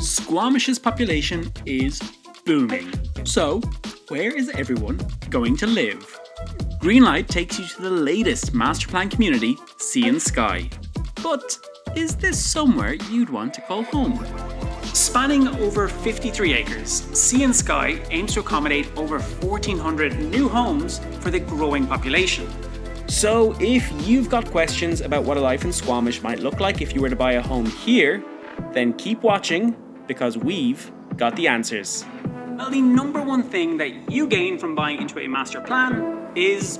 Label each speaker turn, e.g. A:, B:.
A: Squamish's population is booming. So, where is everyone going to live? Greenlight takes you to the latest master plan community, Sea and Sky. But is this somewhere you'd want to call home? Spanning over 53 acres, Sea and Sky aims to accommodate over 1,400 new homes for the growing population. So, if you've got questions about what a life in Squamish might look like if you were to buy a home here, then keep watching because we've got the answers. Well, the number one thing that you gain from buying into a master plan is